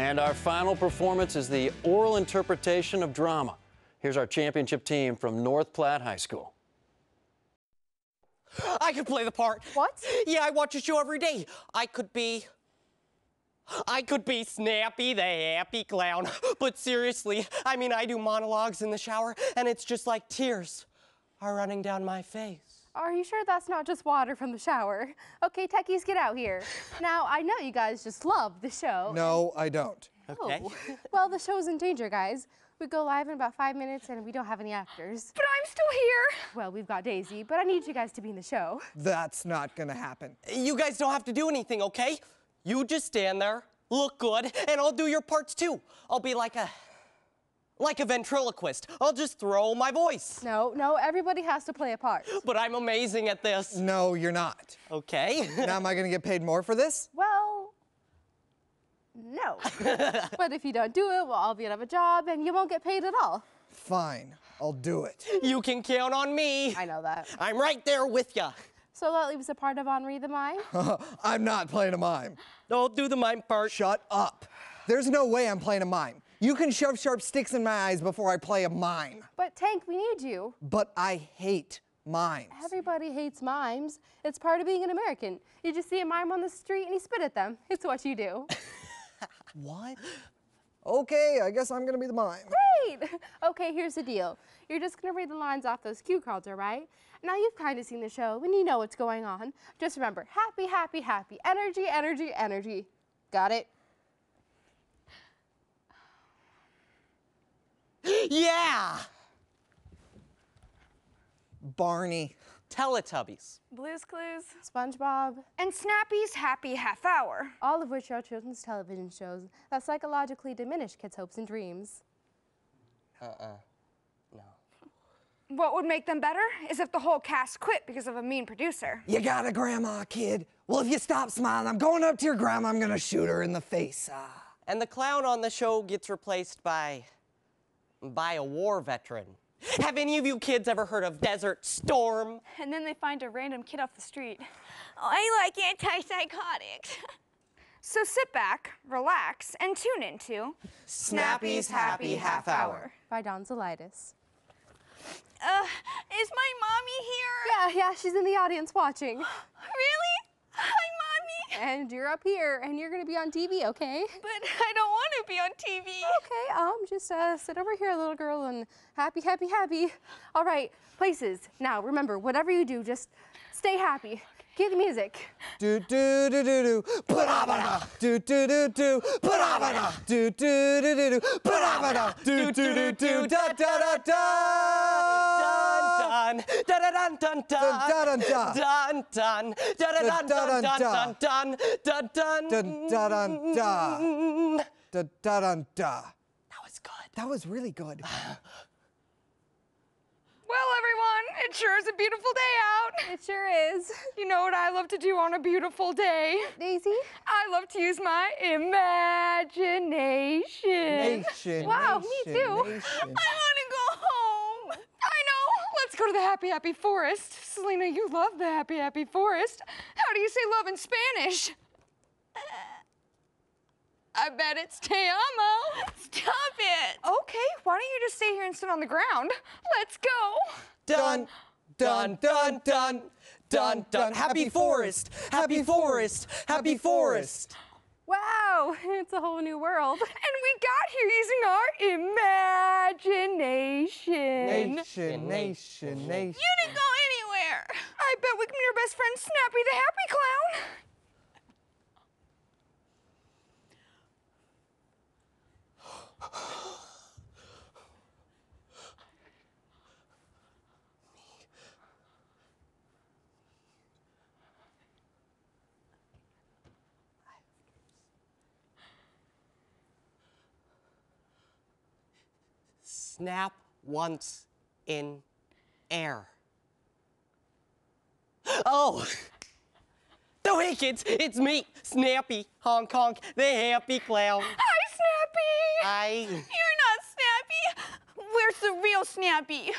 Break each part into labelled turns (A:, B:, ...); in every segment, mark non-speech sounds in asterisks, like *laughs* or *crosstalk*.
A: And our final performance is the oral interpretation of drama. Here's our championship team from North Platte High School.
B: I could play the part.
C: What?
B: Yeah, I watch a show every day. I could be. I could be Snappy the Happy Clown. But seriously, I mean, I do monologues in the shower, and it's just like tears are running down my face.
C: Are you sure that's not just water from the shower? Okay, techies, get out here. Now, I know you guys just love the show.
D: No, I don't. Oh.
B: Okay.
C: Oh. *laughs* Well, the show's in danger, guys. We go live in about five minutes and we don't have any actors.
E: But I'm still here.
C: Well, we've got Daisy, but I need you guys to be in the show.
D: That's not gonna happen.
B: You guys don't have to do anything, okay? You just stand there, look good, and I'll do your parts too. I'll be like a. like a ventriloquist. I'll just throw my voice.
C: No, no, everybody has to play a part. *laughs*
B: But I'm amazing at this.
D: No, you're not.
B: Okay? *laughs*
D: now, am I gonna get paid more for this?
C: Well, no. *laughs* but if you don't do it, we'll all be out of a job and you won't get paid at all.
D: Fine, I'll do it.
B: you can count on me.
C: I know that.
B: I'm right there with ya.
C: So that leaves a part of Henri the Mime.
D: I'm not playing a mime.
B: I'll do the mime part.
D: Shut up. There's no way I'm playing a mime. You can shove sharp sticks in my eyes before I play a mime.
C: But Tank, we need you.
D: But I hate mimes.
C: Everybody hates mimes. It's part of being an American. You just see a mime on the street and you spit at them. It's what you do. *laughs*
D: What? Okay, I guess I'm gonna be the mime.
C: Great! Okay, here's the deal. You're just gonna read the lines off those cue cards, all right? Now you've kind of seen the show and you know what's going on. Just remember, happy, happy, happy. Energy, energy, energy. Got it?
B: Yeah!
D: Barney.
B: Teletubbies.
E: Blues Clues.
C: SpongeBob,
E: And Snappy's Happy Half Hour.
C: all of which are children's television shows that psychologically diminish kids' hopes and dreams. Uh-uh. No.
E: What would make them better is if the whole cast quit because of a mean producer.
D: You got a grandma, kid. Well, if you stop smiling, I'm going up to your grandma. I'm gonna shoot her in the face. Ah.
B: And the clown on the show gets replaced by. By a war veteran. Have any of you kids ever heard of Desert Storm?
F: And then they find a random kid off the street.
E: I like antipsychotics. so sit back, relax, and tune into
B: Snappy's Happy Half Hour.
C: By Don Zolidis.
E: Uh, is my mommy here?
C: Yeah, yeah, she's in the audience watching. *gasps*
E: Really? Hi, mommy.
C: And you're up here and you're gonna be on TV, okay?
E: But *laughs* I don't want to be on TV.
C: Okay, um, just uh, sit over here, little girl, and happy, happy, happy. All right, places. Now, remember, whatever you do, just stay happy. Cue the music.
D: Do do do do do. Ba-da-ba-da. Do do do do. Ba-da-ba-da. Do do do do do. Ba-da-ba-da. Do do do do. Da da da da.
B: Dun dun dun dun dun
D: Dun, dun, dun.
B: dun dun dun dun dun dun dun dun dun dun
D: Dun, da, dun, da. Da da da da.
B: That was good.
D: That was really good.
E: Well, everyone, it sure is a beautiful day out.
C: It sure is.
E: You know what I love to do on a beautiful day?
C: Daisy?
E: I love to use my imagination.
D: Nation.
C: Wow, me
D: nation,
C: too.
D: nation.
E: I want to go home. I know. Let's go to the Happy Happy Forest. Selena, you love the Happy Happy Forest. How do you say love in Spanish? I bet it's te amo. Stop it. Okay, why don't you just stay here and sit on the ground? Let's go.
B: Done, done, done, done, done, dun. Happy forest. Happy forest. Happy forest.
C: Wow, it's a whole new world.
E: And we got here using our imagination.
D: Nation, nation, nation.
E: You didn't go anywhere. I bet we can be your best friend Snappy the Happy Clown.
B: Snap once in air. *gasps* Oh! So hey kids, it's me, Snappy, honk, honk, the happy clown.
E: Hi, Snappy.
B: Hi.
E: You're not Snappy. Where's the real Snappy?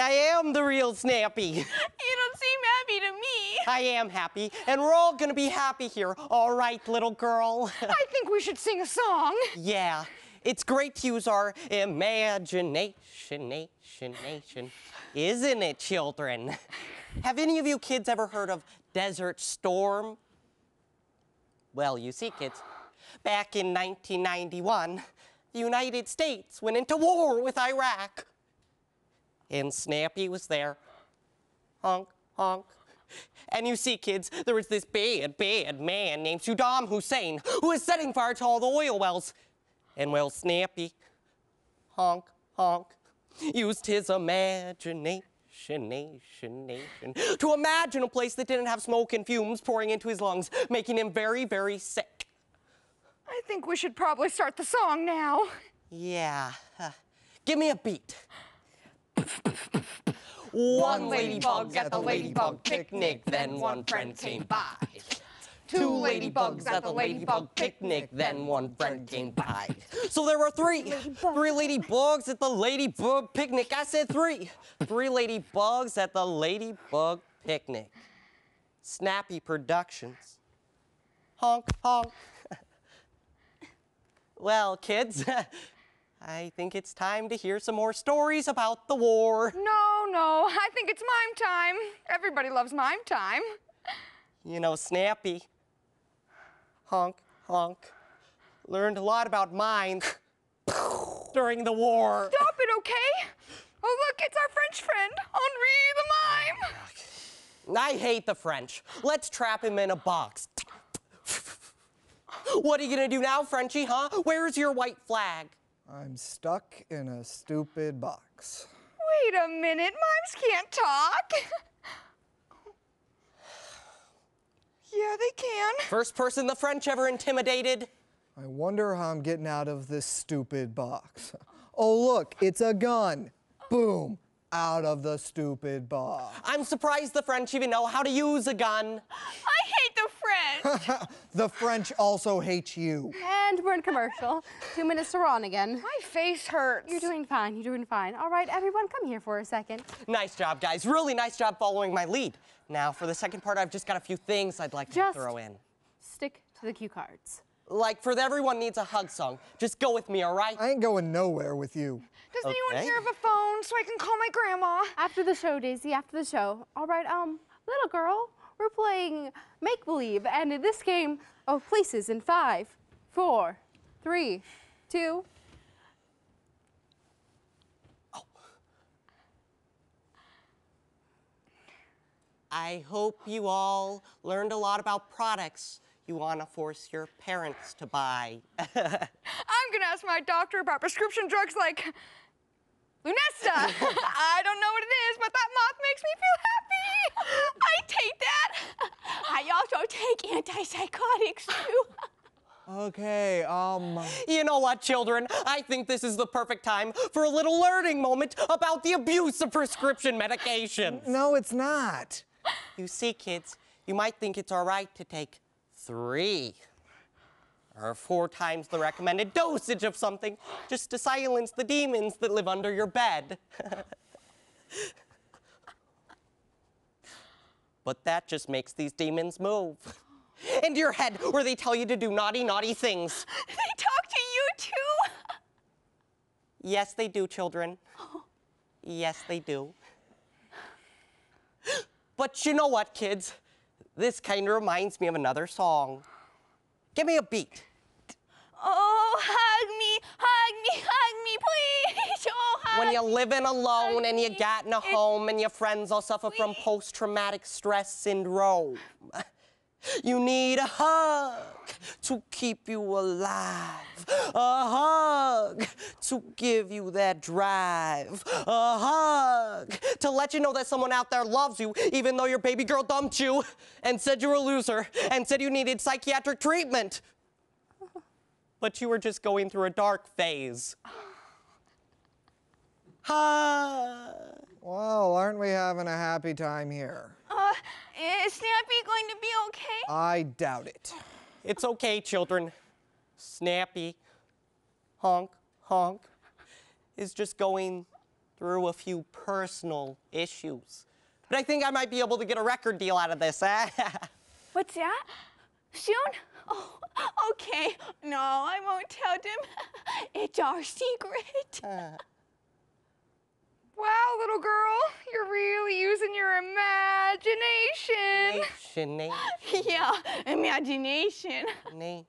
B: I am the real Snappy. *laughs*
E: You don't seem happy to me.
B: I am happy, and we're all gonna be happy here. All right, little girl. *laughs*
E: I think we should sing a song.
B: yeah, it's great to use our imagination, nation, nation. Isn't it, children? *laughs* Have any of you kids ever heard of Desert Storm? Well, you see, kids, back in 1991, the United States went into war with Iraq. And Snappy was there. Honk, honk. And you see, kids, there was this bad, bad man named Saddam Hussein who was setting fire to all the oil wells. And well, Snappy, honk, honk, used his imagination, nation, nation, to imagine a place that didn't have smoke and fumes pouring into his lungs, making him very, very sick.
E: I think we should probably start the song now.
B: Yeah. uh, give me a beat. One ladybug at the ladybug picnic, then one friend came by. Two ladybugs at the ladybug picnic, then one friend came by. So there were three. Three ladybugs at the ladybug picnic. I said three. Three ladybugs at the ladybug picnic. Snappy Productions. Honk, honk. *laughs* Well, kids, *laughs* I think it's time to hear some more stories about the war.
E: No, no, I think it's mime time. Everybody loves mime time.
B: You know, Snappy, honk, honk, learned a lot about mines *laughs* during the war.
E: Stop it, okay? Oh, look, it's our French friend, Henri the Mime.
B: I hate the French. Let's trap him in a box. *laughs* What are you gonna do now, Frenchie, huh? Where's your white flag?
D: I'm stuck in a stupid box.
E: Wait a minute, mimes can't talk. *laughs* yeah, they can.
B: First person the French ever intimidated?
D: I wonder how I'm getting out of this stupid box. Oh, look, it's a gun. Boom, out of the stupid box.
B: I'm surprised the French even know how to use a gun. *laughs*
F: I hate the French. *laughs*
D: The French also hate you.
C: And we're in commercial. Two minutes to Ron again.
E: My face hurts.
C: You're doing fine. You're doing fine. All right, everyone, come here for a second.
B: Nice job, guys. Really nice job following my lead. Now, for the second part, I've just got a few things I'd like
C: Just-
B: to throw in.
C: Stick to the cue cards.
B: Like for the Everyone Needs a Hug song. Just go with me, all right?
D: I ain't going nowhere with you.
E: Does anyone here have a phone so I can call my grandma?
C: After the show, Daisy, after the show. All right, um, little girl, we're playing make believe, and in this game of places in five, four, three, two.
B: I hope you all learned a lot about products you want to force your parents to buy. *laughs*
E: I'm gonna ask my doctor about prescription drugs like Lunesta. *laughs* I don't know what it is, but that moth makes me feel happy.
F: I take that. I also take antipsychotics too.
D: Okay, um,
B: You know what, children? I think this is the perfect time for a little learning moment about the abuse of prescription medications.
D: no, it's not.
B: You see, kids, you might think it's all right to take three or four times the recommended dosage of something just to silence the demons that live under your bed. *laughs* but that just makes these demons move. Into your head where they tell you to do naughty, naughty things. *laughs*
F: They talk to you too. *laughs*
B: Yes, they do, children. Yes, they do. *gasps* But you know what, kids? This kind of reminds me of another song. Give me a beat.
F: Oh, hug me, hug me, hug me, please. *laughs* Oh, hug
B: When you're living alone and you
F: me.
B: got in a home and your friends all suffer from post traumatic stress syndrome. *laughs* You need a hug to keep you alive. A hug to give you that drive. A hug to let you know that someone out there loves you, even though your baby girl dumped you and said you were a loser and said you needed psychiatric treatment. But you were just going through a dark phase. Hug.
D: Well, aren't we having a happy time here?
F: Uh, is Snappy going to be okay?
D: I doubt it.
B: It's okay, children. Snappy, honk, honk, is just going through a few personal issues. but I think I might be able to get a record deal out of this. *laughs* eh?
F: What's that? Soon? Oh, okay. No, I won't tell them. *laughs* It's our secret.
E: Wow, little girl, you're really using your imagination.
B: Nation, *laughs*
F: yeah, imagination.
B: nation,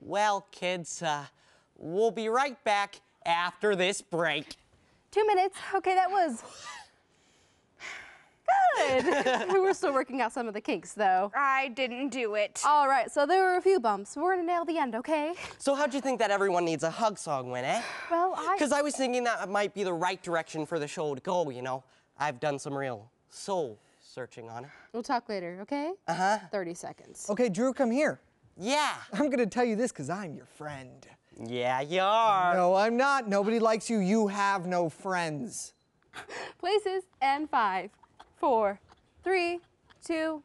B: Well, kids, uh, we'll be right back after this break.
C: Two minutes. Okay, that was good. *laughs* we were still working out some of the kinks, though.
E: I didn't do it.
C: All right, so there were a few bumps. We're gonna nail the end, okay?
B: So, how'd you think that everyone needs a hug song went, eh?
C: Well, I.
B: Because I was thinking that might be the right direction for the show to go, you know? I've done some real soul searching on it.
C: We'll talk later, okay? Uh
B: Uh-huh.
C: huh. 30 seconds.
D: Okay, Drew, come here.
B: Yeah.
D: I'm gonna tell you this because I'm your friend.
B: Yeah, you are.
D: No, I'm not. Nobody likes you. You have no friends. *laughs*
C: Places and five, four, three, two.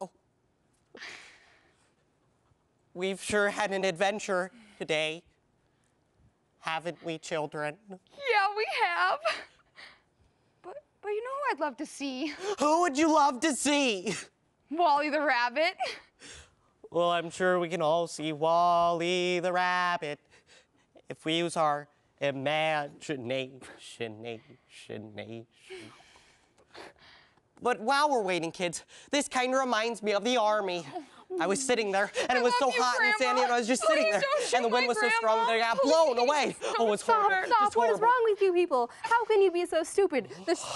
C: oh.
B: We've sure had an adventure today. Haven't we, children?
E: Yeah, we have. But, but you know who I'd love to see?
B: Who would you love to see?
E: Wally the rabbit.
B: Well, I'm sure we can all see Wally the rabbit if we use our imagination. imagination. But while we're waiting, kids, this kind of reminds me of the army. I was sitting there, and it was so
E: you,
B: hot and sandy,
E: Grandma.
B: and I was just sitting there, and the wind
E: my
B: was so strong that I
E: grandma.
B: got blown away. Oh, it was
C: Stop,
B: horrible.
C: stop.
B: Just
C: What is wrong with you people? How can you be so stupid? This. *sighs*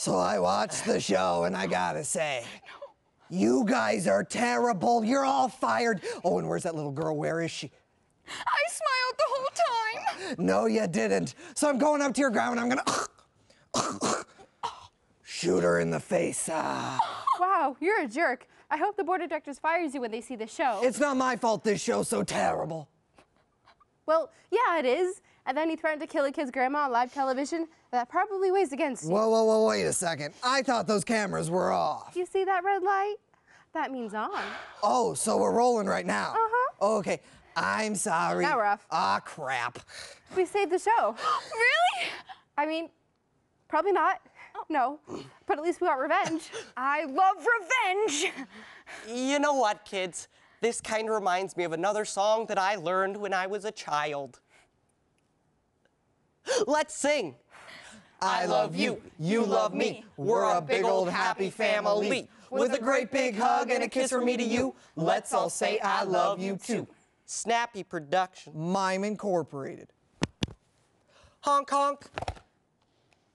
D: So I watched the show and I gotta say, you guys are terrible. You're all fired. Oh, and where's that little girl? Where is she?
E: I smiled the whole time.
D: No, you didn't. So I'm going up to your grandma and I'm gonna shoot her in the face. Ah.
C: Wow, you're a jerk. I hope the board of directors fires you when they see the show.
D: It's not my fault this show's so terrible.
C: well, yeah, it is. And then he threatened to kill a kid's grandma on live television. That probably weighs against you.
D: Whoa, whoa, whoa, wait a second. I thought those cameras were off.
C: You see that red light? That means on.
D: Oh, so we're rolling right now.
C: Uh-huh.
D: Okay, I'm sorry.
C: We're off.
D: Ah, crap.
C: We saved the show. *gasps*
F: really?
C: I mean, probably not. No, but at least we got revenge. *laughs*
E: I love revenge.
B: You know what, kids? This kind of reminds me of another song that I learned when I was a child. Let's sing.
D: I love you, you love me. We're a big old happy family. With a great big hug and a kiss from me to you, let's all say I love you too.
B: Snappy production.
D: Mime Incorporated.
B: Honk honk.